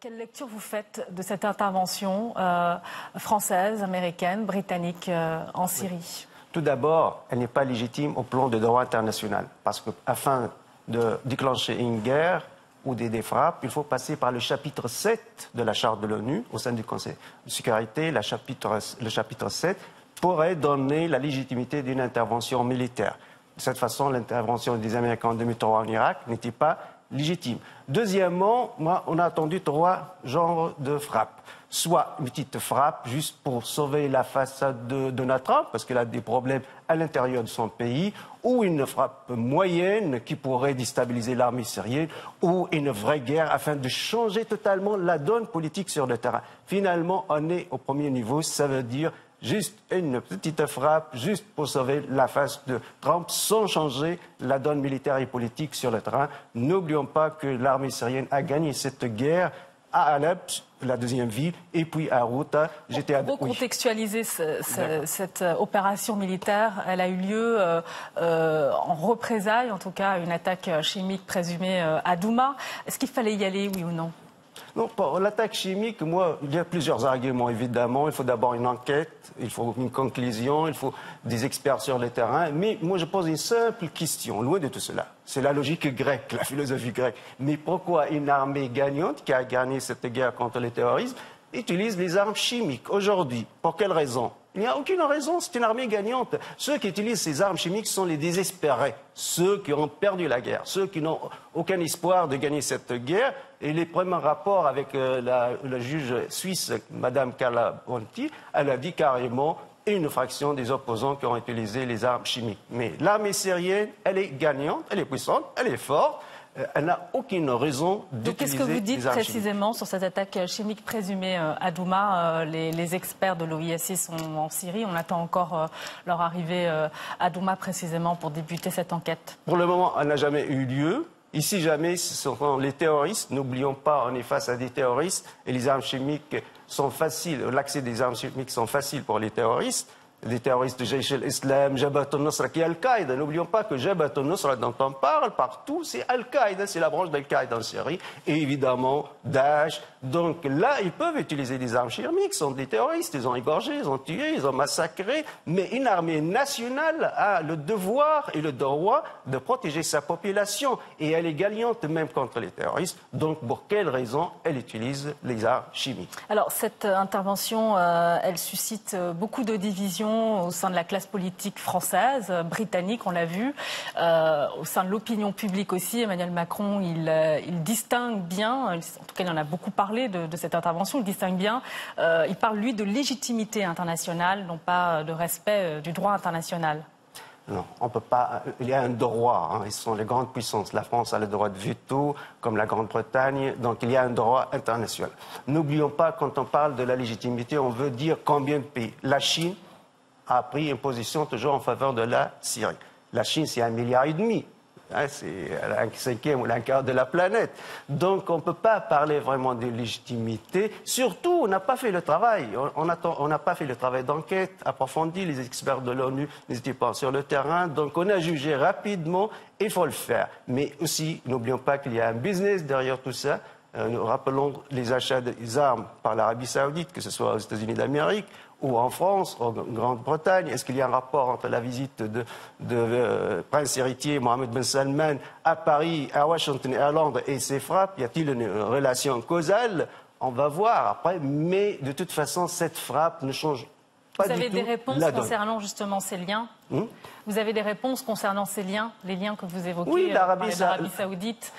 quelle lecture vous faites de cette intervention euh, française, américaine, britannique euh, en Syrie? Tout d'abord, elle n'est pas légitime au plan de droit international, parce qu'afin de déclencher une guerre ou des, frappes, il faut passer par le chapitre 7 de la Charte de l'ONU au sein du Conseil de sécurité. chapitre, le chapitre 7 pourrait donner la légitimité d'une intervention militaire. De cette façon, l'intervention des Américains en 2003 en Irak n'était pas légitime. Deuxièmement, moi, on a attendu trois genres de frappes. Soit une petite frappe juste pour sauver la façade de Donald Trump, parce qu'il a des problèmes à l'intérieur de son pays, ou une frappe moyenne qui pourrait déstabiliser l'armée syrienne, ou une vraie guerre afin de changer totalement la donne politique sur le terrain. Finalement, on est au premier niveau, ça veut dire juste une petite frappe, juste pour sauver la face de Trump, sans changer la donne militaire et politique sur le terrain. N'oublions pas que l'armée syrienne a gagné cette guerre à Alep, la deuxième ville, et puis à Routa. J'étais à... Pour contextualiser cette euh, opération militaire, elle a eu lieu euh, euh, en représailles, en tout cas, une attaque chimique présumée à Douma. Est-ce qu'il fallait y aller, oui ou non? Non, l'attaque chimique, moi, il y a plusieurs arguments, évidemment. Il faut d'abord une enquête, il faut une conclusion, il faut des experts sur le terrain. Mais moi, je pose une simple question, loin de tout cela. C'est la logique grecque, la philosophie grecque. Mais pourquoi une armée gagnante qui a gagné cette guerre contre le terrorisme utilise les armes chimiques aujourd'hui? Pour quelle raison? Il n'y a aucune raison, c'est une armée gagnante. Ceux qui utilisent ces armes chimiques sont les désespérés, ceux qui ont perdu la guerre, ceux qui n'ont aucun espoir de gagner cette guerre. Et les premiers rapports avec euh, la, juge suisse, Madame Carla Bonti, elle a dit carrément une fraction des opposants qui ont utilisé les armes chimiques. Mais l'armée syrienne, elle est gagnante, elle est puissante, elle est forte. Euh, elle n'a aucune raison d'utiliser Qu'est-ce que vous dites précisément sur cette attaque chimique présumée euh, à Douma euh, les, experts de l'OISI sont en Syrie. On attend encore leur arrivée à Douma précisément pour débuter cette enquête. Pour le moment, elle n'a jamais eu lieu. Ici, jamais, ce sont les terroristes. N'oublions pas, on est face à des terroristes et les armes chimiques sont faciles. L'accès des armes chimiques sont faciles pour les terroristes des terroristes Jaish al-Islam, Jabhat al-Nusra qui est Al-Qaïda. N'oublions pas que Jabhat al-Nusra dont on parle partout, c'est Al-Qaïda, c'est la branche d'Al-Qaïda en Syrie. Et évidemment, Daesh. Donc là, ils peuvent utiliser des armes chimiques, ce sont des terroristes, ils ont égorgé, ils ont tué, ils ont massacré. Mais une armée nationale a le devoir et le droit de protéger sa population. Et elle est gagnante même contre les terroristes. Donc pour quelle raison elle utilise les armes chimiques? Alors cette intervention, euh, elle suscite euh, beaucoup de divisions au sein de la classe politique française, euh, britannique, on l'a vu, euh, au sein de l'opinion publique aussi. Emmanuel Macron, il, euh, distingue bien, en tout cas il en a beaucoup parlé de, cette intervention, il distingue bien, il parle lui de légitimité internationale, non pas de respect du droit international. Non, on peut pas. Il y a un droit. Hein, ils sont les grandes puissances. La France a le droit de veto, comme la Grande-Bretagne. Donc il y a un droit international. N'oublions pas, quand on parle de la légitimité, on veut dire combien de pays. La Chine, a pris une position toujours en faveur de la Syrie. La Chine, c'est un milliard et demi. Hein, c'est un cinquième ou un quart de la planète. Donc on ne peut pas parler vraiment de légitimité. Surtout, on n'a pas fait le travail. On n'a pas fait le travail d'enquête approfondi. Les experts de l'ONU n'étaient pas sur le terrain. Donc on a jugé rapidement. Il faut le faire. Mais aussi, n'oublions pas qu'il y a un business derrière tout ça. Euh, nous rappelons les achats des armes par l'Arabie saoudite, que ce soit aux États-Unis d'Amérique ou en France, en Grande-Bretagne Est-ce qu'il y a un rapport entre la visite de, euh, prince héritier Mohamed Ben Salman à Paris, à Washington et à Londres et ses frappes? Y a-t-il une relation causale? On va voir après, mais de toute façon, cette frappe ne change pas Vous avez des réponses concernant justement ces liens? Hmm? Vous avez des réponses concernant ces liens, les liens que vous évoquez Oui, l'Arabie saoudite.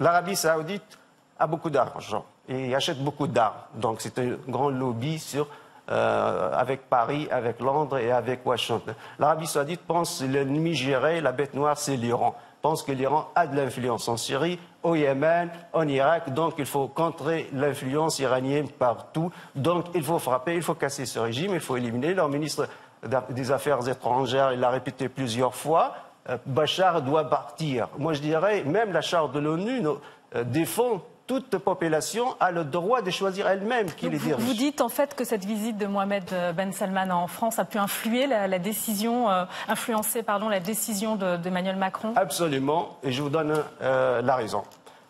L'Arabie saoudite a beaucoup d'argent et achète beaucoup d'armes. Donc c'est un grand lobby sur euh, avec Paris, avec Londres et avec Washington. L'Arabie saoudite pense que l'ennemi géré, la bête noire, c'est l'Iran. Pense que l'Iran a de l'influence en Syrie, au Yémen, en Irak, donc il faut contrer l'influence iranienne partout. Donc il faut frapper, il faut casser ce régime, il faut éliminer. Leur ministre des Affaires étrangères, l'a répété plusieurs fois, euh, Bachar doit partir. Moi je dirais, même la charte de l'ONU euh, défend toute population a le droit de choisir elle-même qui les dirige. Vous dites en fait que cette visite de Mohamed euh, Ben Salman en France a pu influer la, décision, euh, influencer pardon, la décision d'Emmanuel Macron? Absolument, et je vous donne euh, la raison.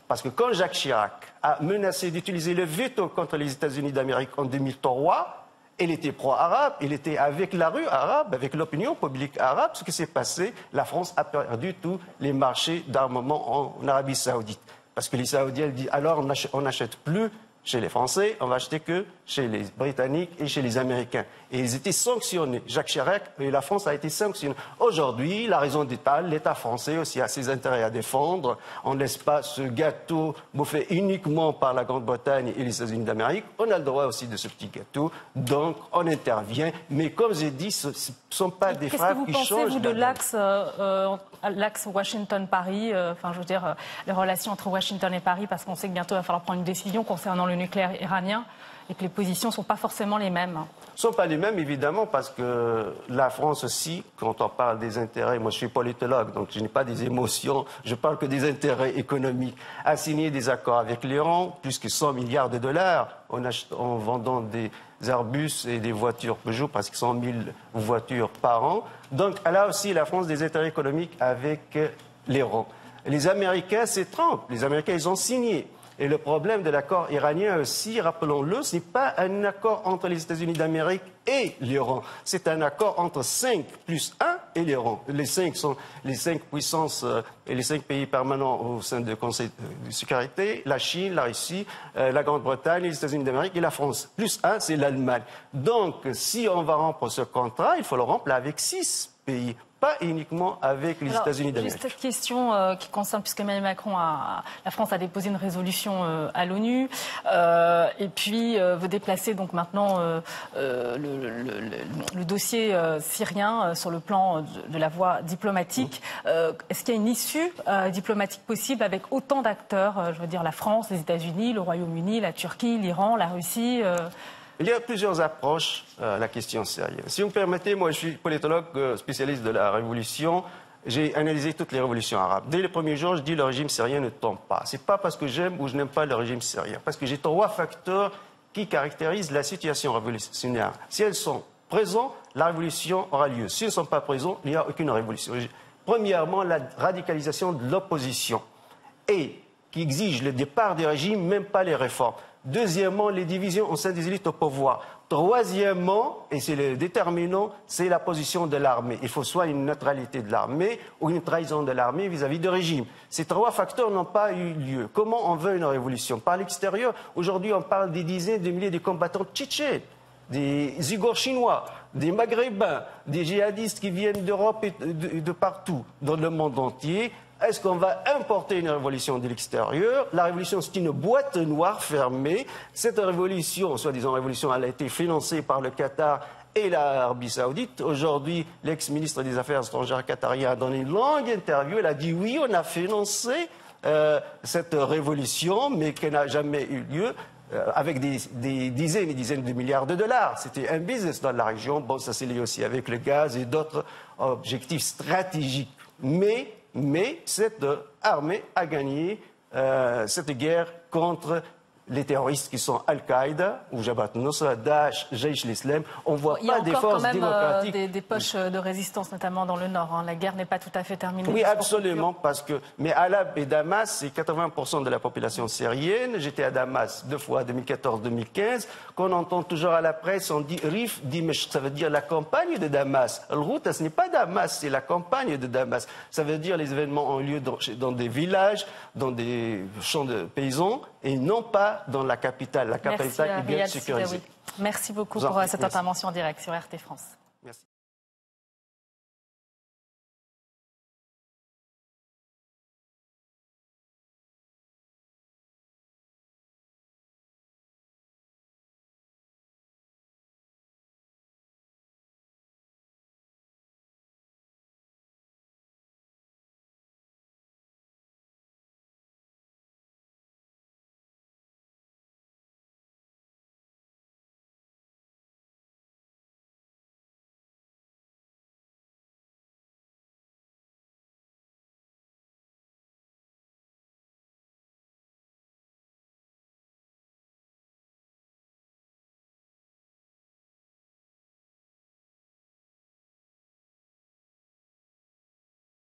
Parce que quand Jacques Chirac a menacé d'utiliser le veto contre les États-Unis d'Amérique en 2003, il était pro-arabe, il était avec la rue arabe, avec l'opinion publique arabe. Ce qui s'est passé, la France a perdu tous les marchés d'armement en Arabie saoudite. Parce que les Saoudiens disent alors on n'achète plus chez les Français, on va acheter que chez les Britanniques et chez les Américains. Et ils étaient sanctionnés. Jacques Chirac et la France a été sanctionnés. Aujourd'hui, la raison d'État, l'État français aussi a ses intérêts à défendre. On ne laisse pas ce gâteau bouffé uniquement par la Grande-Bretagne et les États-Unis d'Amérique. On a le droit aussi de ce petit gâteau. Donc, on intervient. Mais comme j'ai dit, ce ne sont pas des phrases qui changent. Qu'est-ce que vous pensez, vous, de l'axe euh, l'axe Washington-Paris, euh, enfin, je veux dire, euh, les relations entre Washington et Paris, parce qu'on sait que bientôt il va falloir prendre une décision concernant le nucléaire iranien et que les positions ne sont pas forcément les mêmes. Ne sont pas les mêmes, évidemment, parce que la France aussi, quand on parle des intérêts, moi je suis politologue, donc je n'ai pas des émotions, je parle que des intérêts économiques, a signé des accords avec l'Iran, plus que 100 milliards de dollars en, en vendant des Airbus et des voitures Peugeot, presque 100 000 voitures par an. Donc là aussi, la France des intérêts économiques avec l'Iran. Les Américains, Trump. Les Américains, ils ont signé. Et le problème de l'accord iranien aussi, rappelons-le, ce n'est pas un accord entre les États-Unis d'Amérique et l'Iran. C'est un accord entre 5 plus 1 et l'Iran. Les cinq sont les cinq puissances euh, et les cinq pays permanents au sein du Conseil de sécurité, la Chine, la Russie, euh, la Grande-Bretagne, les États-Unis d'Amérique et la France. Plus un, c'est l'Allemagne. Donc, si on va rompre ce contrat, il faut le rompre avec six pays pas uniquement avec les États-Unis d'Amérique. Juste cette question euh, qui concerne, puisque Emmanuel Macron, a, la France a déposé une résolution euh, à l'ONU, euh, et puis veut déplacer donc maintenant le, le, dossier syrien sur le plan de, la voie diplomatique. Est-ce qu'il y a une issue diplomatique possible avec autant d'acteurs, je veux dire la France, les États-Unis, le Royaume-Uni, la Turquie, l'Iran, la Russie il y a plusieurs approches à la question syrienne. Si vous me permettez, moi je suis politologue euh, spécialiste de la révolution. J'ai analysé toutes les révolutions arabes. Dès le premier jour, je dis le régime syrien ne tombe pas. Ce n'est pas parce que j'aime ou je n'aime pas le régime syrien, parce que j'ai trois facteurs qui caractérisent la situation révolutionnaire. Si elles sont présentes, la révolution aura lieu. Si elles ne sont pas présentes, il n'y a aucune révolution. Premièrement, la radicalisation de l'opposition et qui exige le départ du régime, même pas les réformes. Deuxièmement, les divisions au sein des élites au pouvoir. Troisièmement, et c'est le déterminant, c'est la position de l'armée. Il faut soit une neutralité de l'armée ou une trahison de l'armée vis-à-vis du régime. Ces trois facteurs n'ont pas eu lieu. Comment on veut une révolution? Par l'extérieur, aujourd'hui, on parle des dizaines de milliers de combattants tchétchènes des Igors chinois, des Maghrébins, des djihadistes qui viennent d'Europe et de, partout dans le monde entier est-ce qu'on va importer une révolution de l'extérieur? La révolution, c'est une boîte noire fermée. Cette révolution, soi-disant révolution, elle a été financée par le Qatar et l'Arabie saoudite. Aujourd'hui, l'ex-ministre des Affaires étrangères qatarien a donné une longue interview. Elle a dit oui, on a financé euh, cette révolution, mais qu'elle n'a jamais eu lieu euh, avec des, des, dizaines et dizaines de milliards de dollars. C'était un business dans la région. Bon, ça s'est lié aussi avec le gaz et d'autres objectifs stratégiques. Mais mais cette armée a gagné euh, cette guerre contre les terroristes qui sont Al-Qaïda ou Jabhat Nusra, Daesh, Jaish l'Islam, on voit pas des forces quand même, euh, des, des, poches de résistance, notamment dans le nord. Hein. La guerre n'est pas tout à fait terminée. Oui, absolument, parce que mais Alab et Damas, c'est 80% de la population syrienne. J'étais à Damas deux fois, 2014-2015. Qu'on entend toujours à la presse, on dit Rif Dimeshq, ça veut dire la campagne de Damas. Al-Ghouta, ce n'est pas Damas, c'est la campagne de Damas. Ça veut dire les événements ont lieu dans, dans des villages, dans des champs de paysans, et non pas dans la capitale. La capitale est bien sécurisée. Merci beaucoup pour euh, cette intervention en direct sur RT France. Merci.